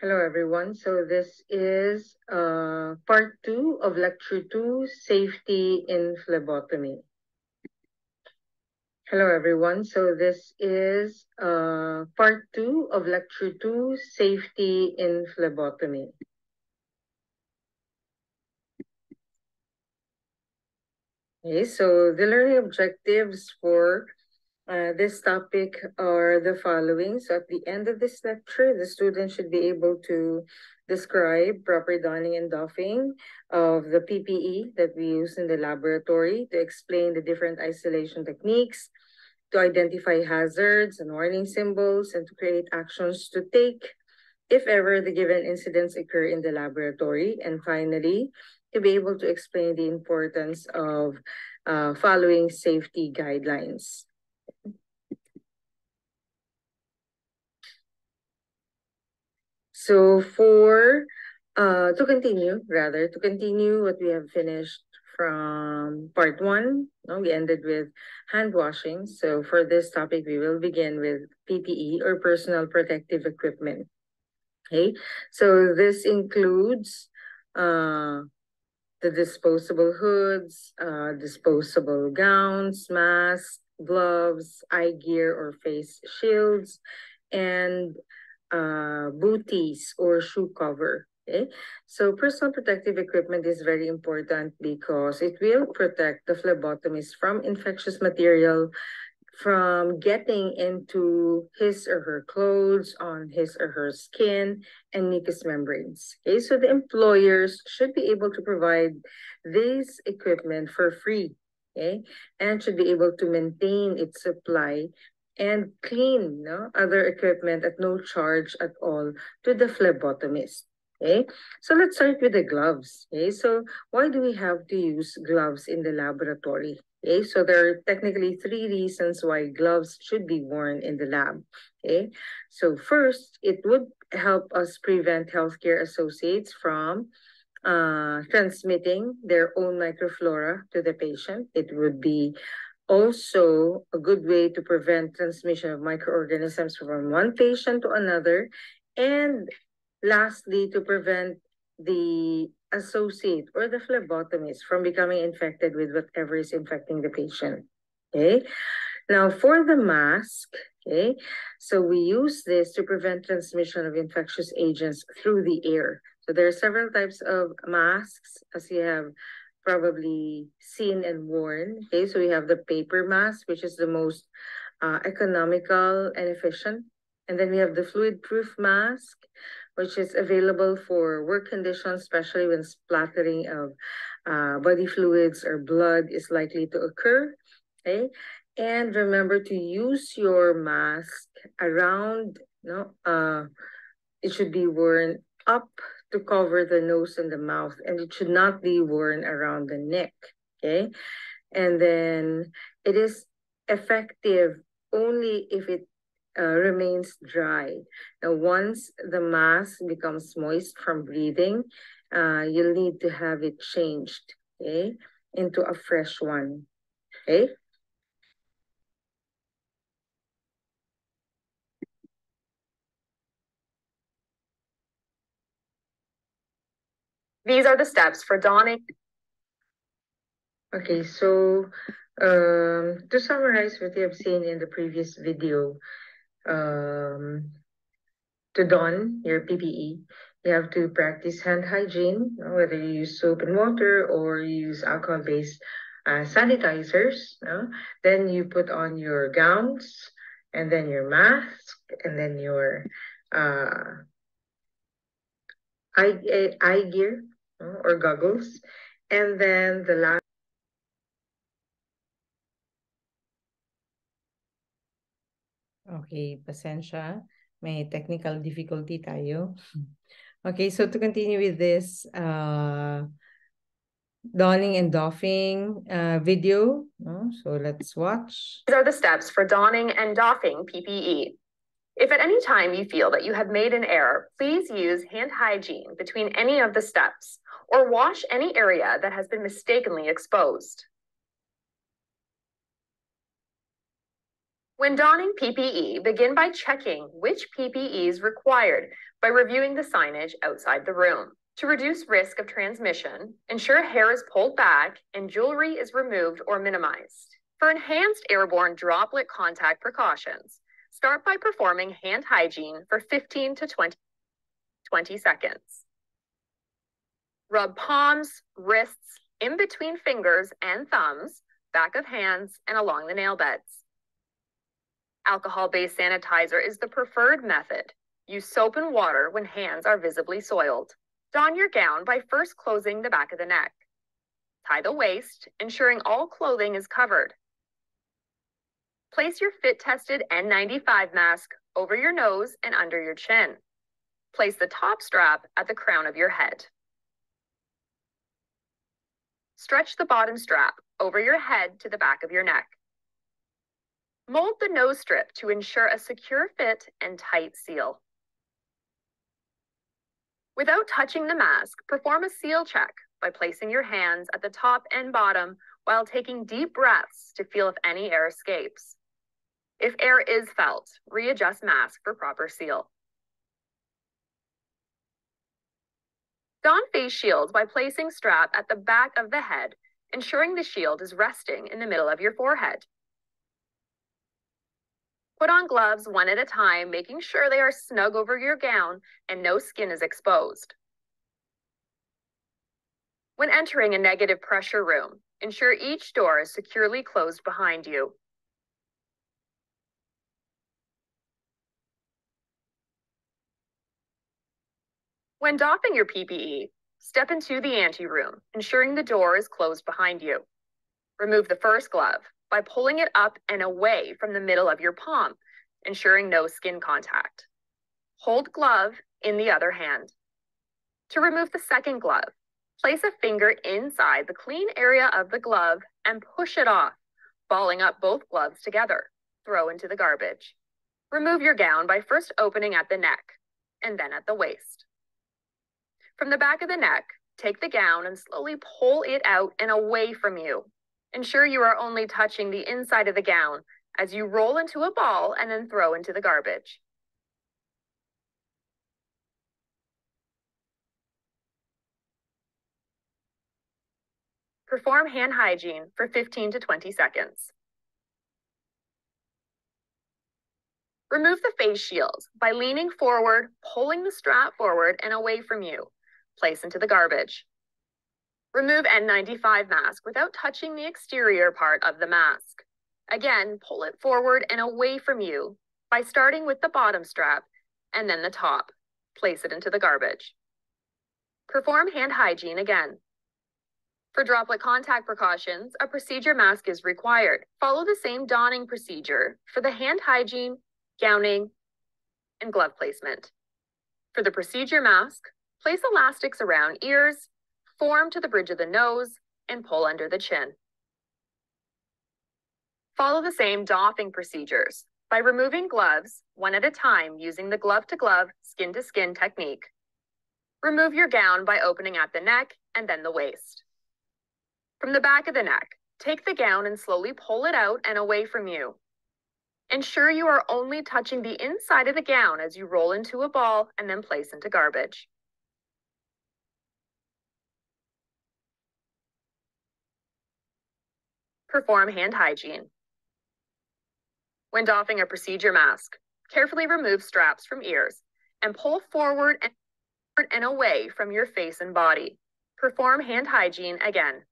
Hello, everyone. So this is uh, part two of lecture two, safety in phlebotomy. Hello, everyone. So this is uh, part two of lecture two, safety in phlebotomy. Okay, so the learning objectives for uh, this topic are the following. So at the end of this lecture, the student should be able to describe proper donning and doffing of the PPE that we use in the laboratory to explain the different isolation techniques, to identify hazards and warning symbols, and to create actions to take if ever the given incidents occur in the laboratory. And finally, to be able to explain the importance of uh, following safety guidelines. So for uh to continue, rather, to continue what we have finished from part one, no, we ended with hand washing. So for this topic, we will begin with PPE or personal protective equipment. Okay, so this includes uh the disposable hoods, uh, disposable gowns, masks, gloves, eye gear or face shields, and uh, booties or shoe cover. Okay, so personal protective equipment is very important because it will protect the phlebotomist from infectious material from getting into his or her clothes, on his or her skin, and mucous membranes. Okay, so the employers should be able to provide this equipment for free, okay, and should be able to maintain its supply and clean no, other equipment at no charge at all to the phlebotomist. Okay, so let's start with the gloves. Okay, so why do we have to use gloves in the laboratory? Okay, so there are technically three reasons why gloves should be worn in the lab. Okay, so first, it would help us prevent healthcare associates from uh, transmitting their own microflora to the patient. It would be also a good way to prevent transmission of microorganisms from one patient to another. And lastly, to prevent the associate or the phlebotomist from becoming infected with whatever is infecting the patient. Okay. Now for the mask, okay, so we use this to prevent transmission of infectious agents through the air. So there are several types of masks, as you have probably seen and worn. Okay, so we have the paper mask, which is the most uh, economical and efficient. And then we have the fluid proof mask, which is available for work conditions, especially when splattering of uh, body fluids or blood is likely to occur. Okay, and remember to use your mask around, you know, uh, it should be worn up to cover the nose and the mouth, and it should not be worn around the neck. Okay. And then it is effective only if it uh, remains dry. Now, once the mask becomes moist from breathing, uh, you'll need to have it changed, okay, into a fresh one, okay? These are the steps for donning. Okay, so um, to summarize what you have seen in the previous video, um, to don your PPE, you have to practice hand hygiene, whether you use soap and water or use alcohol-based uh, sanitizers. Then you put on your gowns, and then your mask, and then your uh, eye, eh, eye gear or goggles. And then the last Okay, pasensya. May technical difficulty tayo. Okay, so to continue with this uh, donning and doffing uh, video, so let's watch. These are the steps for donning and doffing PPE. If at any time you feel that you have made an error, please use hand hygiene between any of the steps or wash any area that has been mistakenly exposed. When donning PPE, begin by checking which PPE is required by reviewing the signage outside the room. To reduce risk of transmission, ensure hair is pulled back and jewelry is removed or minimized. For enhanced airborne droplet contact precautions, start by performing hand hygiene for 15 to 20, 20 seconds. Rub palms, wrists, in between fingers and thumbs, back of hands, and along the nail beds. Alcohol-based sanitizer is the preferred method. Use soap and water when hands are visibly soiled. Don your gown by first closing the back of the neck. Tie the waist, ensuring all clothing is covered. Place your fit-tested N95 mask over your nose and under your chin. Place the top strap at the crown of your head. Stretch the bottom strap over your head to the back of your neck. Mold the nose strip to ensure a secure fit and tight seal. Without touching the mask, perform a seal check by placing your hands at the top and bottom while taking deep breaths to feel if any air escapes. If air is felt, readjust mask for proper seal. Don face shields by placing strap at the back of the head, ensuring the shield is resting in the middle of your forehead. Put on gloves one at a time, making sure they are snug over your gown and no skin is exposed. When entering a negative pressure room, ensure each door is securely closed behind you. When doffing your PPE, step into the anteroom, ensuring the door is closed behind you. Remove the first glove by pulling it up and away from the middle of your palm, ensuring no skin contact. Hold glove in the other hand. To remove the second glove, place a finger inside the clean area of the glove and push it off, balling up both gloves together. Throw into the garbage. Remove your gown by first opening at the neck and then at the waist. From the back of the neck, take the gown and slowly pull it out and away from you. Ensure you are only touching the inside of the gown as you roll into a ball and then throw into the garbage. Perform hand hygiene for 15 to 20 seconds. Remove the face shield by leaning forward, pulling the strap forward and away from you place into the garbage. Remove N95 mask without touching the exterior part of the mask. Again, pull it forward and away from you by starting with the bottom strap and then the top. Place it into the garbage. Perform hand hygiene again. For droplet contact precautions, a procedure mask is required. Follow the same donning procedure for the hand hygiene, gowning, and glove placement. For the procedure mask, Place elastics around ears, form to the bridge of the nose, and pull under the chin. Follow the same doffing procedures by removing gloves one at a time using the glove to glove, skin to skin technique. Remove your gown by opening at the neck and then the waist. From the back of the neck, take the gown and slowly pull it out and away from you. Ensure you are only touching the inside of the gown as you roll into a ball and then place into garbage. Perform hand hygiene. When doffing a procedure mask, carefully remove straps from ears and pull forward and, and away from your face and body. Perform hand hygiene again.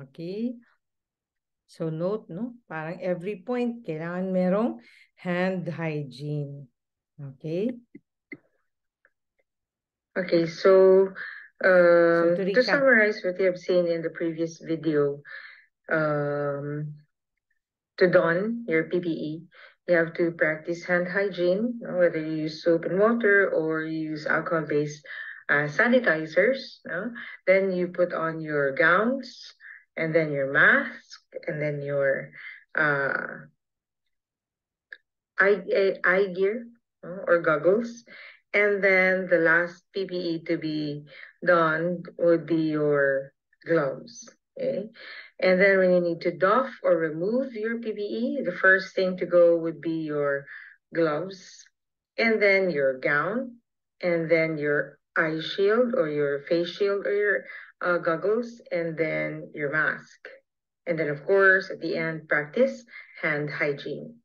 Okay. So note, no? Parang every point, kailangan merong hand hygiene. Okay? Okay, so um, to, to summarize what you have seen in the previous video, um, to don your PPE, you have to practice hand hygiene, whether you use soap and water or you use alcohol-based uh, sanitizers. Then you put on your gowns, and then your mask, and then your uh, eye, eye gear or goggles. And then the last PPE to be done would be your gloves. Okay. And then when you need to doff or remove your PPE, the first thing to go would be your gloves, and then your gown, and then your eye shield or your face shield or your uh, goggles, and then your mask. And then, of course, at the end, practice hand hygiene.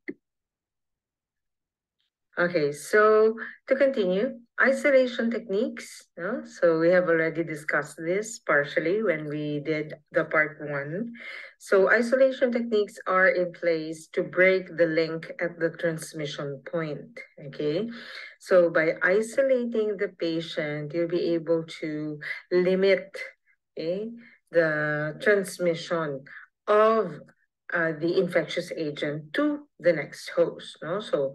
Okay, so to continue, isolation techniques. No? So we have already discussed this partially when we did the part one. So isolation techniques are in place to break the link at the transmission point. Okay, so by isolating the patient, you'll be able to limit okay, the transmission of uh, the infectious agent to the next host. No? So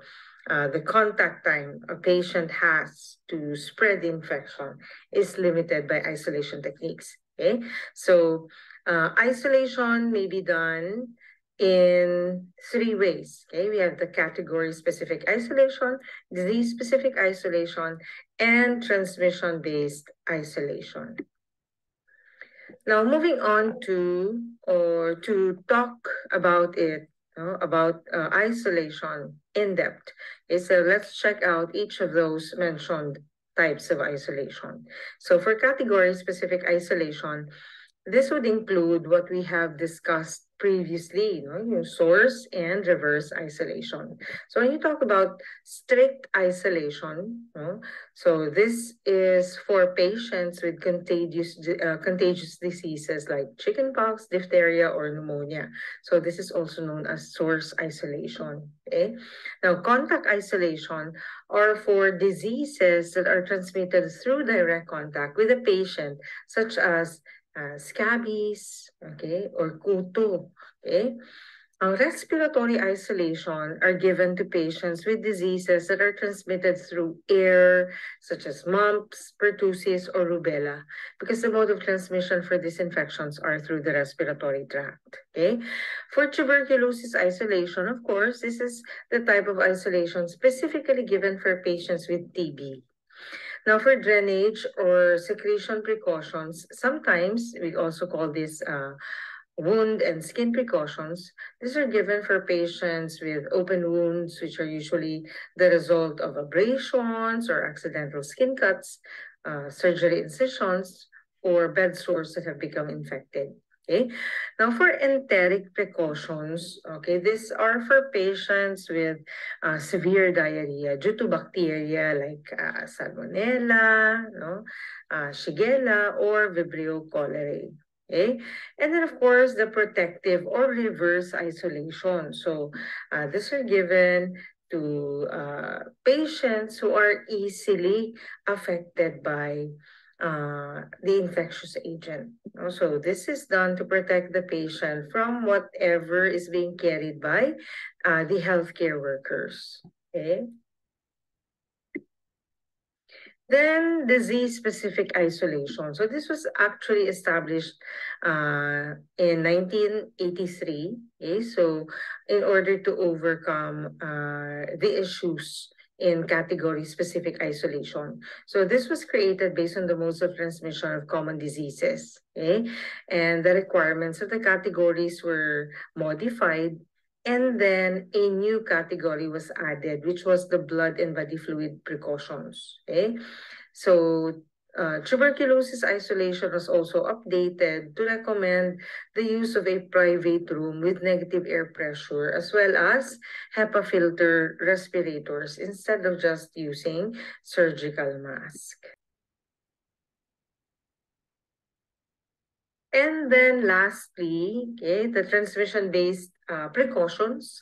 uh, the contact time a patient has to spread infection is limited by isolation techniques. Okay, so uh, isolation may be done in three ways. Okay, we have the category specific isolation, disease specific isolation, and transmission based isolation. Now, moving on to or to talk about it about uh, isolation in depth. Okay, so let's check out each of those mentioned types of isolation. So for category specific isolation, this would include what we have discussed previously, you know, source and reverse isolation. So when you talk about strict isolation, you know, so this is for patients with contagious uh, contagious diseases like chickenpox, diphtheria, or pneumonia. So this is also known as source isolation. Okay. Now, contact isolation are for diseases that are transmitted through direct contact with a patient, such as uh, scabies, okay, or kuto, okay? Respiratory isolation are given to patients with diseases that are transmitted through air, such as mumps, pertussis, or rubella, because the mode of transmission for these infections are through the respiratory tract. Okay. For tuberculosis isolation, of course, this is the type of isolation specifically given for patients with TB. Now, for drainage or secretion precautions, sometimes we also call this uh, wound and skin precautions. These are given for patients with open wounds, which are usually the result of abrasions or accidental skin cuts, uh, surgery incisions, or bed sores that have become infected. Okay. Now for enteric precautions, okay, these are for patients with uh, severe diarrhea due to bacteria like uh, salmonella, no, uh, shigella, or Vibrio cholerae. Okay, and then of course the protective or reverse isolation. So uh, these are given to uh, patients who are easily affected by uh, the infectious agent. So this is done to protect the patient from whatever is being carried by uh, the healthcare workers. Okay. Then disease-specific isolation. So this was actually established uh, in 1983. Okay, so in order to overcome uh, the issues in category-specific isolation. So this was created based on the modes of transmission of common diseases. Okay? And the requirements of the categories were modified and then a new category was added, which was the blood and body fluid precautions. Okay? So uh, tuberculosis isolation was also updated to recommend the use of a private room with negative air pressure as well as HEPA filter respirators instead of just using surgical mask. And then lastly, okay, the transmission-based uh, precautions.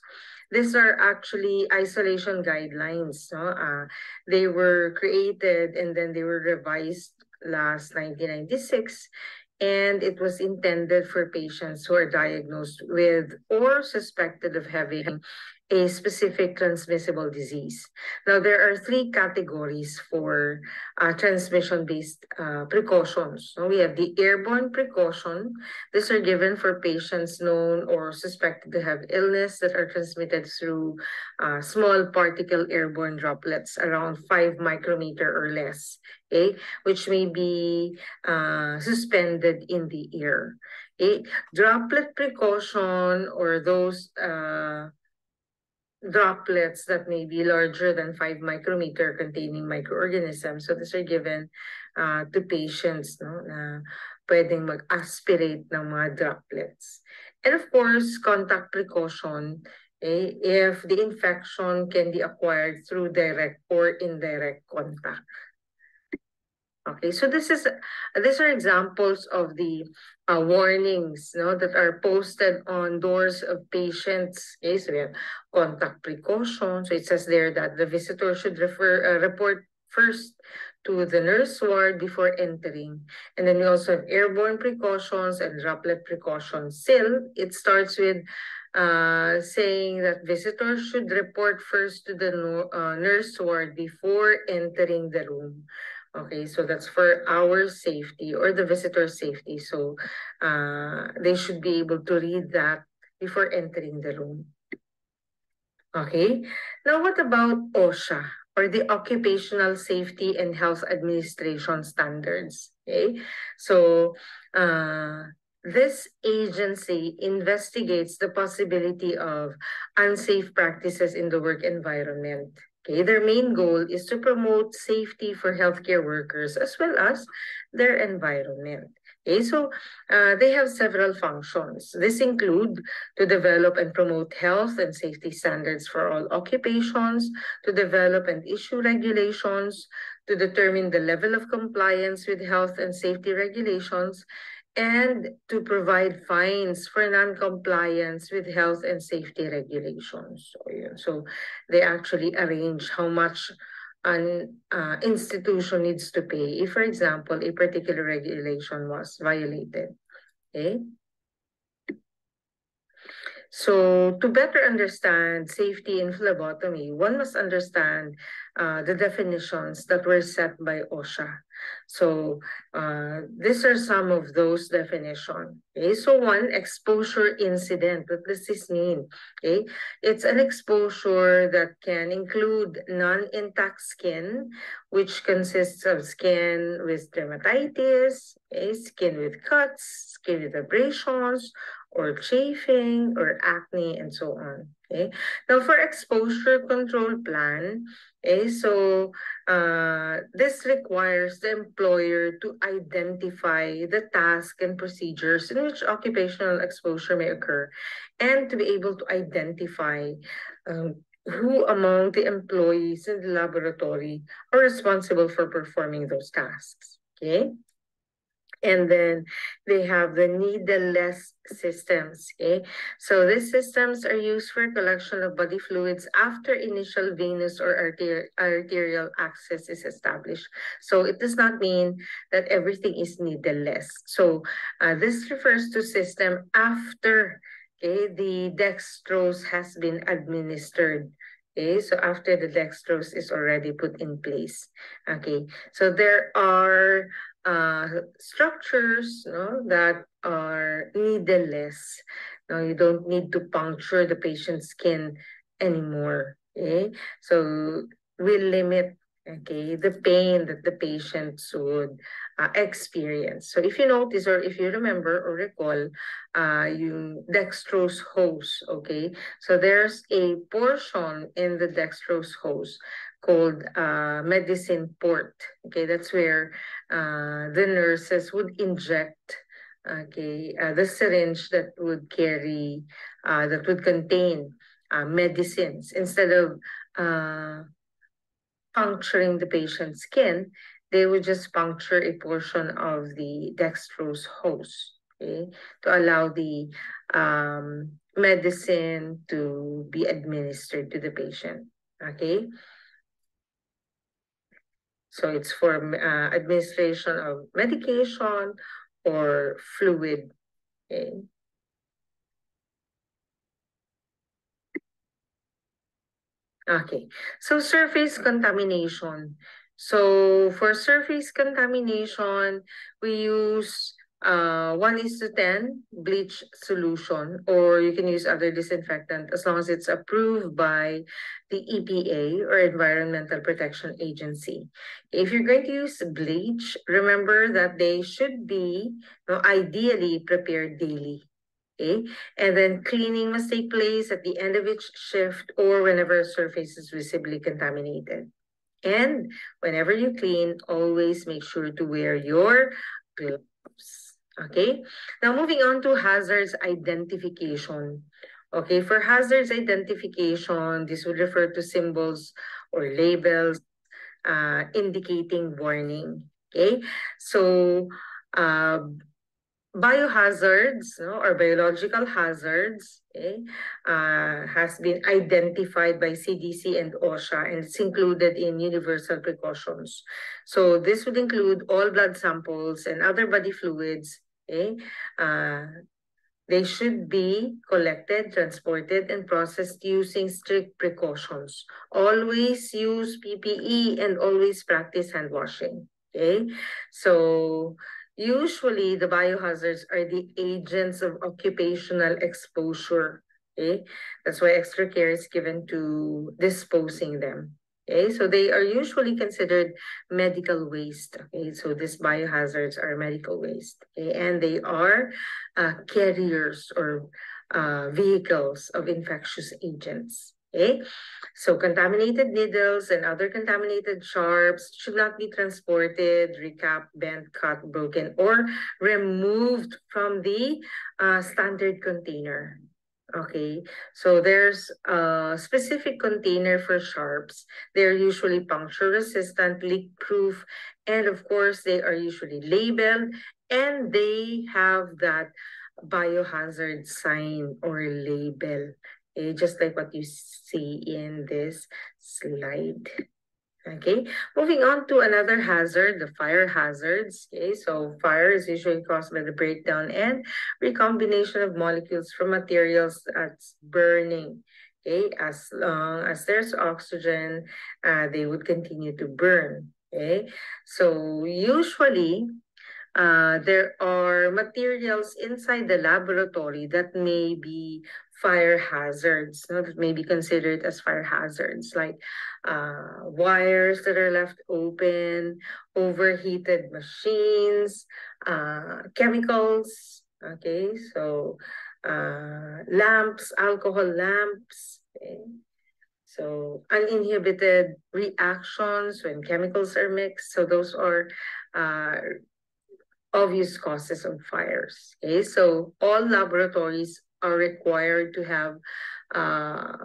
These are actually isolation guidelines. No? Uh, they were created and then they were revised last 1996 and it was intended for patients who are diagnosed with or suspected of having a specific transmissible disease. Now, there are three categories for uh, transmission-based uh, precautions. So we have the airborne precaution. These are given for patients known or suspected to have illness that are transmitted through uh, small particle airborne droplets around 5 micrometer or less, okay, which may be uh, suspended in the air. Okay, droplet precaution or those uh, droplets that may be larger than 5 micrometer containing microorganisms. So these are given uh, to patients no, na pwedeng mag-aspirate ng mga droplets. And of course, contact precaution eh, if the infection can be acquired through direct or indirect contact. Okay, so this is these are examples of the uh, warnings no, that are posted on doors of patients. Okay, so we have contact precaution. So it says there that the visitor should refer uh, report first to the nurse ward before entering. And then we also have airborne precautions and droplet precautions. Still, it starts with uh, saying that visitors should report first to the uh, nurse ward before entering the room. Okay, so that's for our safety or the visitor's safety. So uh, they should be able to read that before entering the room. Okay, now what about OSHA or the Occupational Safety and Health Administration Standards? Okay, so uh, this agency investigates the possibility of unsafe practices in the work environment. Okay, their main goal is to promote safety for healthcare workers as well as their environment. Okay, so uh, they have several functions. This include to develop and promote health and safety standards for all occupations, to develop and issue regulations, to determine the level of compliance with health and safety regulations, and to provide fines for non-compliance with health and safety regulations. So, so they actually arrange how much an uh, institution needs to pay if, for example, a particular regulation was violated. Okay. So to better understand safety in phlebotomy, one must understand uh, the definitions that were set by OSHA. So uh, these are some of those definitions. Okay, so one exposure incident. What does this mean? Okay, it's an exposure that can include non-intact skin, which consists of skin with dermatitis, okay, skin with cuts, skin with abrasions, or chafing or acne and so on. Okay. Now for exposure control plan, okay, so uh, this requires the employer to identify the task and procedures in which occupational exposure may occur and to be able to identify um, who among the employees in the laboratory are responsible for performing those tasks. Okay. And then they have the needleless systems. Okay, so these systems are used for collection of body fluids after initial venous or arter arterial access is established. So it does not mean that everything is needleless. So uh, this refers to system after okay, the dextrose has been administered. Okay, so after the dextrose is already put in place. Okay, so there are uh, structures no, that are needleless. No, you don't need to puncture the patient's skin anymore. Okay, so we limit okay the pain that the patients would uh, experience. So if you notice or if you remember or recall, uh, you dextrose hose. Okay, so there's a portion in the dextrose hose called uh, medicine port. Okay, that's where the nurses would inject okay, uh, the syringe that would carry, uh, that would contain uh, medicines. Instead of uh, puncturing the patient's skin, they would just puncture a portion of the dextrose hose okay, to allow the um, medicine to be administered to the patient. Okay. So it's for uh, administration of medication or fluid. Okay. Okay, so surface contamination. So for surface contamination, we use uh, 1 is to 10 bleach solution, or you can use other disinfectant as long as it's approved by the EPA or Environmental Protection Agency. If you're going to use bleach, remember that they should be you know, ideally prepared daily. Okay, and then cleaning must take place at the end of each shift or whenever a surface is visibly contaminated. And whenever you clean, always make sure to wear your gloves. Okay, now moving on to hazards identification. Okay, for hazards identification, this would refer to symbols or labels uh, indicating warning. Okay, so uh, biohazards no, or biological hazards okay, uh, has been identified by CDC and OSHA and it's included in universal precautions. So this would include all blood samples and other body fluids. Okay, uh, they should be collected, transported, and processed using strict precautions. Always use PPE and always practice hand washing. Okay, so Usually, the biohazards are the agents of occupational exposure. Okay, that's why extra care is given to disposing them. Okay, so they are usually considered medical waste. Okay, so these biohazards are medical waste. Okay, and they are uh, carriers or uh, vehicles of infectious agents. Okay, so contaminated needles and other contaminated sharps should not be transported, recapped, bent, cut, broken, or removed from the uh, standard container. Okay, so there's a specific container for sharps. They're usually puncture resistant, leak proof, and of course, they are usually labeled and they have that biohazard sign or label okay, just like what you see in this slide. Okay, moving on to another hazard, the fire hazards. Okay, so fire is usually caused by the breakdown and recombination of molecules from materials that's burning. Okay, as long as there's oxygen, uh, they would continue to burn. Okay, so usually uh, there are materials inside the laboratory that may be fire hazards that may be considered as fire hazards like uh, wires that are left open, overheated machines, uh, chemicals, okay, so uh, lamps, alcohol lamps, okay. So uninhibited reactions when chemicals are mixed. So those are uh, obvious causes of fires. Okay, so all laboratories are required to have uh,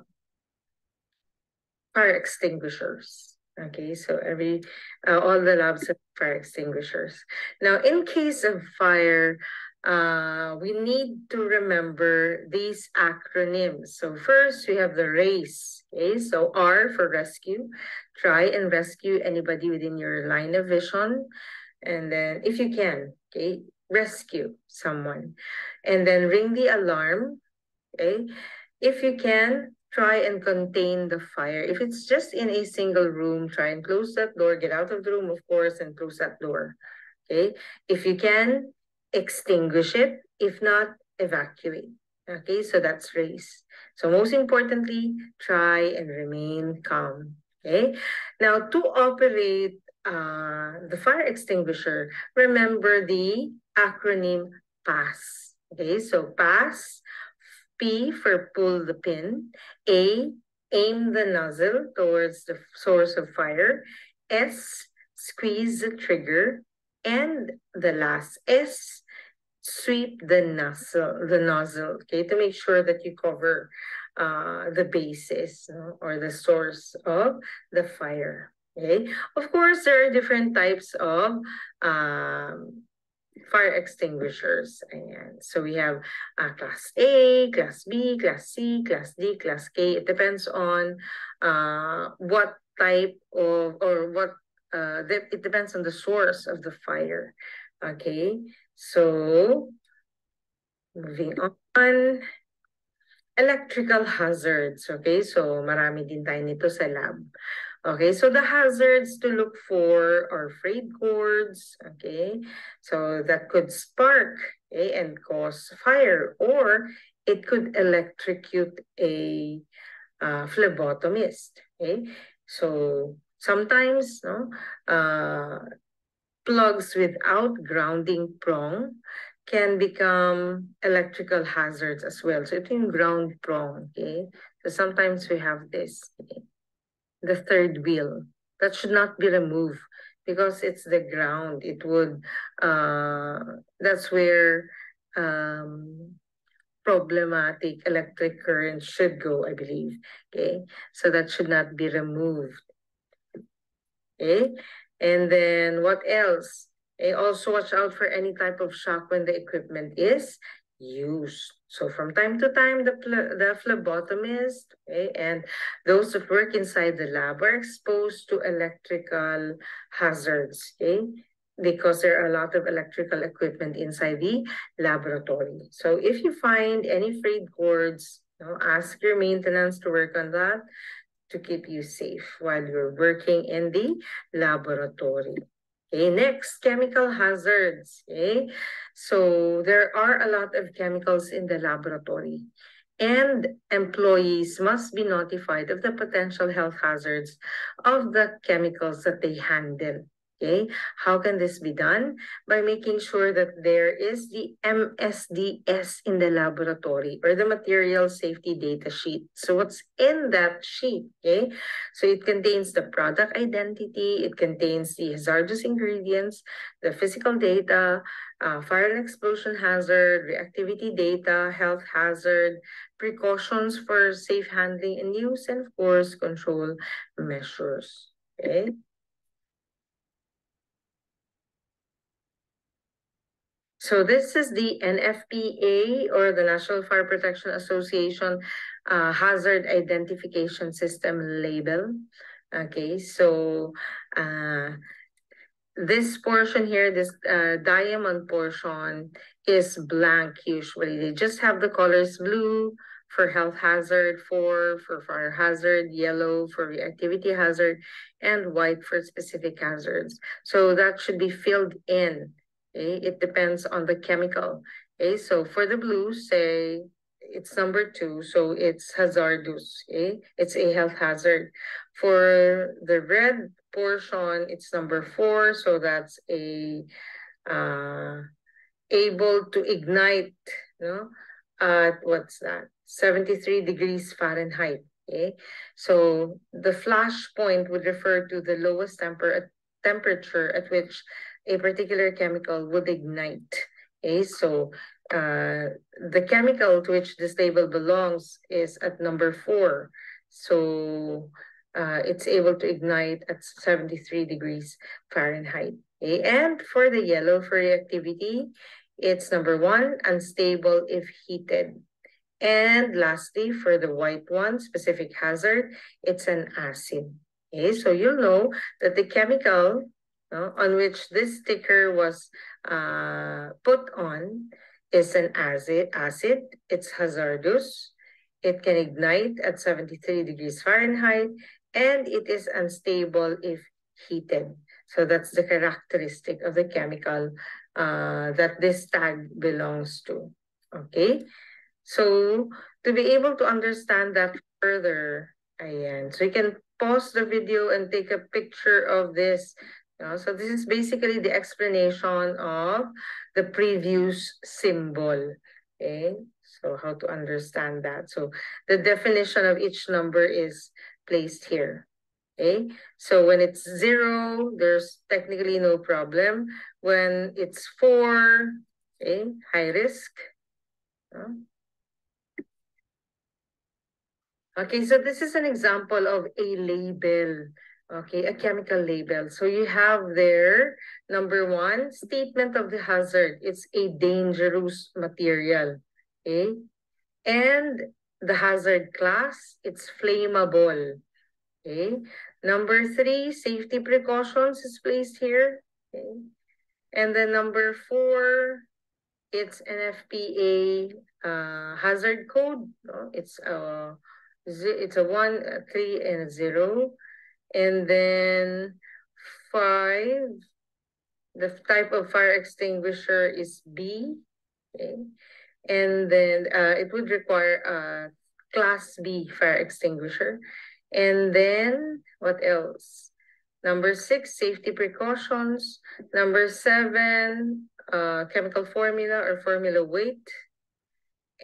fire extinguishers. Okay, so every uh, all the labs have fire extinguishers. Now, in case of fire, uh, we need to remember these acronyms. So first, we have the RACE. Okay, so R for rescue. Try and rescue anybody within your line of vision. And then, if you can, okay, rescue someone. And then ring the alarm okay? If you can try and contain the fire. If it's just in a single room try and close that door get out of the room of course and close that door okay? If you can extinguish it. If not evacuate okay? So that's race. So most importantly try and remain calm okay? Now to operate uh, the fire extinguisher remember the acronym PASS. Okay, so PASS, P for pull the pin, A, aim the nozzle towards the source of fire, S, squeeze the trigger, and the last S, sweep the nozzle, the nozzle, okay, to make sure that you cover uh, the basis or the source of the fire. Okay, of course, there are different types of um, fire extinguishers. Ayan. So we have uh, class A, class B, class C, class D, class K. It depends on uh, what type of or what uh, it depends on the source of the fire. Okay, so moving on. electrical hazards. Okay, so marami din tayo nito sa lab. Okay, so the hazards to look for are frayed cords, okay, so that could spark okay, and cause fire, or it could electrocute a uh, phlebotomist, okay. So sometimes, no, uh, plugs without grounding prong can become electrical hazards as well. So ito yung ground prong, okay? So sometimes we have this, okay? The third wheel. That should not be removed because it's the ground. It would, uh, that's where um, problematic electric current should go, I believe. Okay, so that should not be removed. Okay, and then what else? Okay, also watch out for any type of shock when the equipment is used. So from time to time, the, the phlebotomist okay, and those that work inside the lab are exposed to electrical hazards, okay? Because there are a lot of electrical equipment inside the laboratory. So if you find any frayed cords, you know, ask your maintenance to work on that to keep you safe while you're working in the laboratory. Okay, next, chemical hazards. Okay, so there are a lot of chemicals in the laboratory and employees must be notified of the potential health hazards of the chemicals that they handle. Okay, how can this be done? By making sure that there is the MSDS in the laboratory or the material safety data sheet. So what's in that sheet? Okay, so it contains the product identity, it contains the hazardous ingredients, the physical data, uh, fire and explosion hazard, reactivity data, health hazard, precautions for safe handling and use, and of course, control measures. Okay. So this is the NFPA or the National Fire Protection Association uh, Hazard Identification System label. Okay, so uh, this portion here, this uh, diamond portion is blank usually. They just have the colors blue for health hazard, four for fire hazard, yellow for reactivity hazard, and white for specific hazards. So that should be filled in Okay, it depends on the chemical. Okay, so for the blue, say it's number two, so it's hazardous. Okay, it's a health hazard. For the red portion, it's number four, so that's a uh, able to ignite. You know, at what's that? 73 degrees Fahrenheit. Okay, so the flash point would refer to the lowest temper temperature at which a particular chemical would ignite. Okay, so uh, the chemical to which this label belongs is at number four. So uh, it's able to ignite at 73 degrees Fahrenheit. Okay, and for the yellow for reactivity, it's number one, unstable if heated. And lastly, for the white one, specific hazard, it's an acid. Okay, so you'll know that the chemical on which this sticker was uh, put on is an acid. acid. It's hazardous. It can ignite at 73 degrees Fahrenheit and it is unstable if heated. So that's the characteristic of the chemical uh, that this tag belongs to. Okay, so to be able to understand that further, ayan, so you can pause the video and take a picture of this so this is basically the explanation of the previous symbol. Okay, so how to understand that. So the definition of each number is placed here. Okay, so when it's zero, there's technically no problem. When it's four, okay, high risk. Okay, so this is an example of a label Okay, a chemical label. So you have there, number one, statement of the hazard. It's a dangerous material. Okay. And the hazard class, it's flammable. Okay. Number three, safety precautions is placed here. Okay. And then number four, it's NFPA uh, hazard code. No? It's a it's a one, a three, and a zero, and then five. The type of fire extinguisher is B. Okay, and then uh, it would require a class B fire extinguisher, and then what else? Number six, safety precautions. Number seven, uh, chemical formula or formula weight.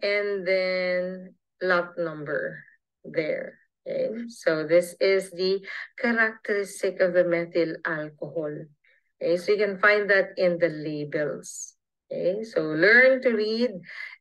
And then lot number there. Okay, so this is the characteristic of the methyl alcohol. Okay, so you can find that in the labels. Okay, so learn to read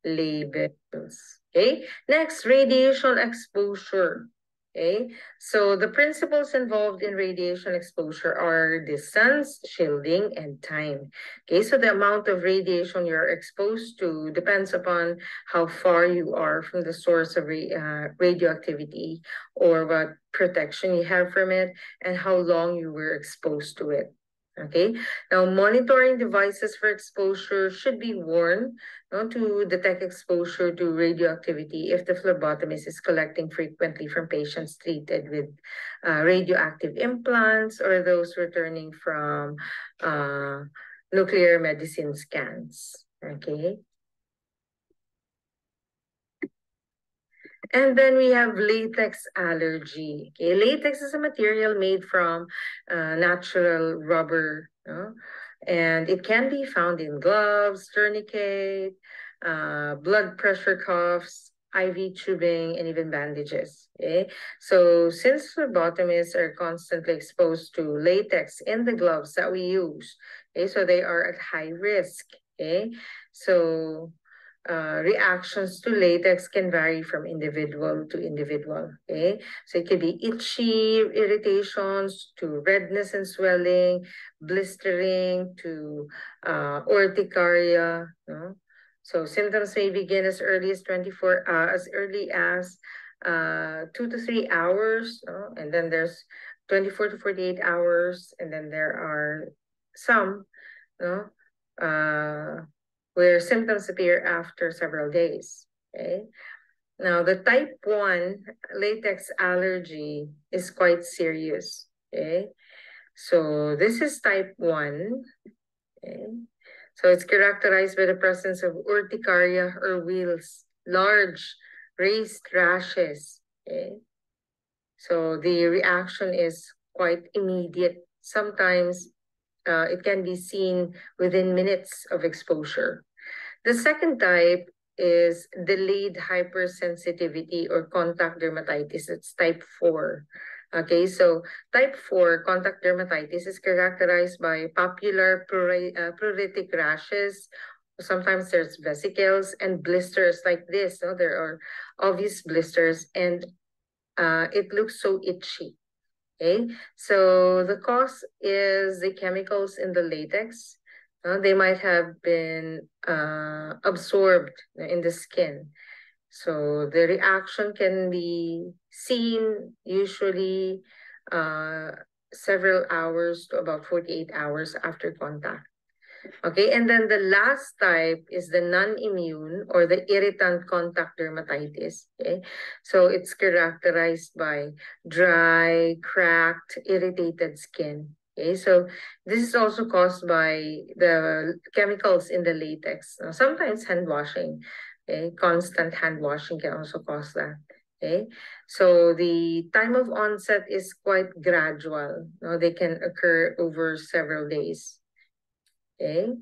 labels. Okay, next, radiation exposure. Okay, so the principles involved in radiation exposure are distance, shielding, and time. Okay, so the amount of radiation you're exposed to depends upon how far you are from the source of uh, radioactivity or what protection you have from it and how long you were exposed to it. Okay, now monitoring devices for exposure should be worn no, to detect exposure to radioactivity if the phlebotomist is collecting frequently from patients treated with uh, radioactive implants or those returning from uh, nuclear medicine scans. Okay. And then we have latex allergy. Okay, latex is a material made from uh, natural rubber, and it can be found in gloves, tourniquet, uh, blood pressure cuffs, IV tubing, and even bandages. Okay, so since phlebotomists are constantly exposed to latex in the gloves that we use, okay, so they are at high risk. Okay, so uh, reactions to latex can vary from individual to individual. Okay, so it could be itchy irritations to redness and swelling, blistering to uh, urticaria. No? So symptoms may begin as early as 24, uh, as early as uh, two to three hours, no? and then there's 24 to 48 hours, and then there are some, no, uh, where symptoms appear after several days. Okay. Now, the type 1 latex allergy is quite serious. Okay. So, this is type 1. Okay. So, it's characterized by the presence of urticaria or wheals, large raised rashes. Okay. So, the reaction is quite immediate. Sometimes uh, it can be seen within minutes of exposure. The second type is delayed hypersensitivity or contact dermatitis. It's type 4. Okay, so type 4 contact dermatitis is characterized by papular uh, pruritic rashes. Sometimes there's vesicles and blisters like this. No? There are obvious blisters and uh, it looks so itchy. Okay, so the cause is the chemicals in the latex. Uh, they might have been uh, absorbed in the skin. So the reaction can be seen usually uh, several hours to about 48 hours after contact. Okay, and then the last type is the non-immune or the irritant contact dermatitis. Okay, so it's characterized by dry, cracked, irritated skin. Okay, so this is also caused by the chemicals in the latex. sometimes hand washing, okay, constant hand washing can also cause that. Okay, so the time of onset is quite gradual. No, they can occur over several days. Okay.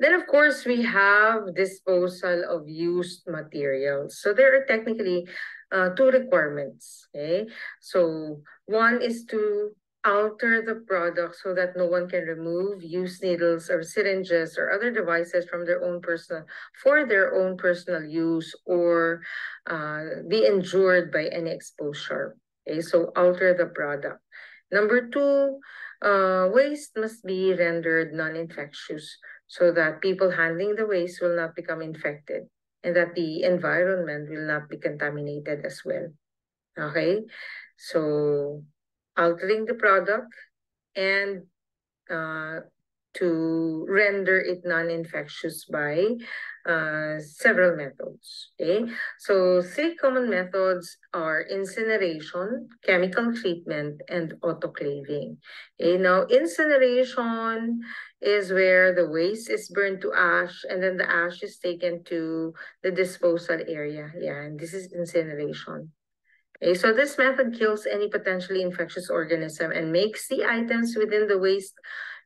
Then, of course, we have disposal of used materials. So there are technically uh, two requirements. Okay. So one is to alter the product so that no one can remove used needles or syringes or other devices from their own personal for their own personal use or uh, be injured by any exposure. Okay, so alter the product. Number two, uh, waste must be rendered non-infectious so that people handling the waste will not become infected and that the environment will not be contaminated as well. Okay, so altering the product and uh, to render it non-infectious by uh, several methods. Okay, so three common methods are incineration, chemical treatment, and autoclaving. Okay, now incineration is where the waste is burned to ash, and then the ash is taken to the disposal area. Yeah, and this is incineration. Okay, so this method kills any potentially infectious organism and makes the items within the waste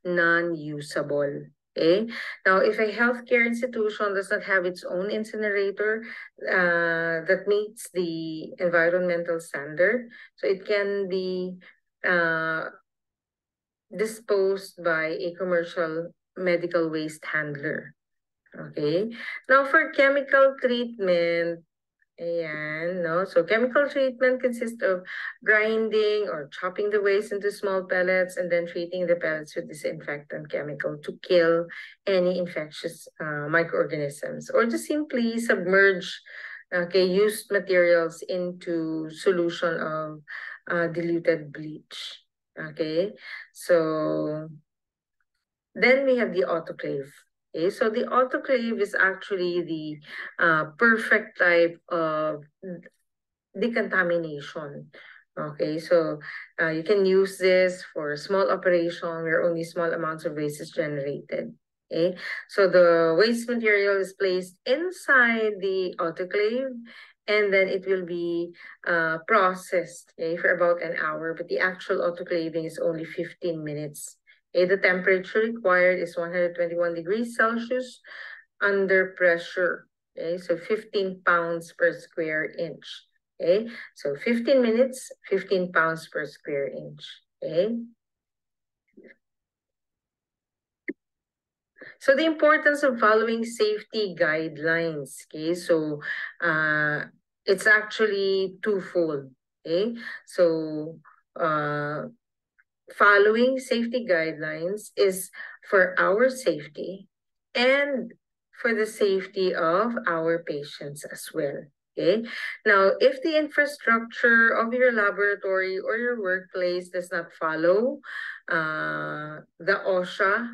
non-usable. Okay. Now, if a healthcare institution does not have its own incinerator uh, that meets the environmental standard, so it can be uh, disposed by a commercial medical waste handler. Okay. Now, for chemical treatment, Ayan, no? So chemical treatment consists of grinding or chopping the waste into small pellets and then treating the pellets with disinfectant chemical to kill any infectious uh, microorganisms or to simply submerge okay, used materials into solution of uh, diluted bleach. Okay, so then we have the autoclave. Okay, so the autoclave is actually the uh, perfect type of decontamination. Okay, so uh, you can use this for small operation where only small amounts of waste is generated. Okay, so the waste material is placed inside the autoclave and then it will be uh, processed okay, for about an hour, but the actual autoclaving is only 15 minutes. The temperature required is 121 degrees Celsius under pressure. Okay, so 15 pounds per square inch. Okay, so 15 minutes, 15 pounds per square inch. Okay. So the importance of following safety guidelines. Okay, so uh, it's actually twofold. Okay, so uh, following safety guidelines is for our safety and for the safety of our patients as well. Okay. Now, if the infrastructure of your laboratory or your workplace does not follow uh, the OSHA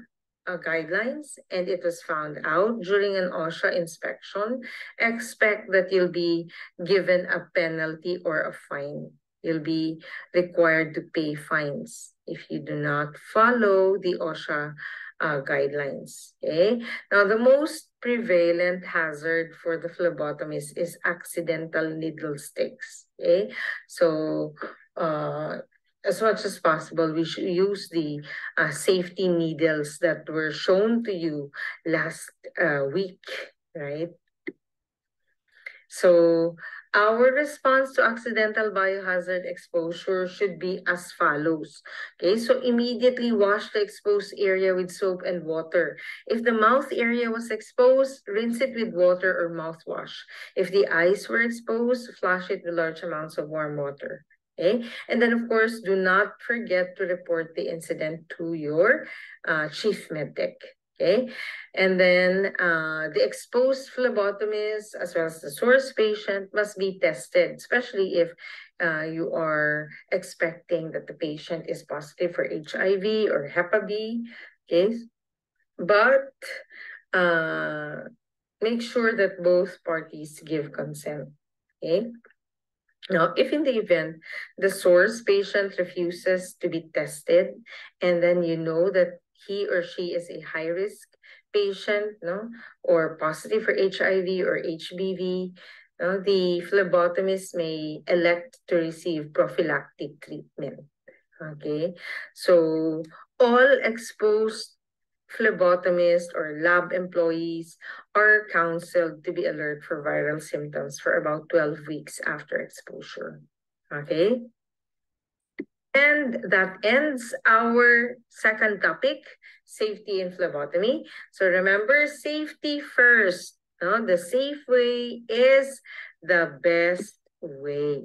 uh, guidelines and it was found out during an OSHA inspection, expect that you'll be given a penalty or a fine. You'll be required to pay fines if you do not follow the OSHA uh, guidelines. Okay. Now, the most prevalent hazard for the phlebotomist is accidental needle sticks. Okay. So, uh, as much as possible, we should use the uh, safety needles that were shown to you last uh, week, right? So our response to accidental biohazard exposure should be as follows. Okay, so immediately wash the exposed area with soap and water. If the mouth area was exposed, rinse it with water or mouthwash. If the eyes were exposed, flush it with large amounts of warm water. Okay, and then of course, do not forget to report the incident to your uh, chief medic. Okay, and then uh, the exposed phlebotomist as well as the source patient must be tested, especially if uh, you are expecting that the patient is positive for HIV or Hep B. Okay, but uh, make sure that both parties give consent. Okay. Now, if in the event the source patient refuses to be tested, and then you know that he or she is a high risk patient, no, or positive for HIV or HBV, no, the phlebotomist may elect to receive prophylactic treatment. Okay, so all exposed phlebotomists or lab employees are counseled to be alert for viral symptoms for about 12 weeks after exposure. Okay. And that ends our second topic, safety in phlebotomy. So remember, safety first. No? The safe way is the best way.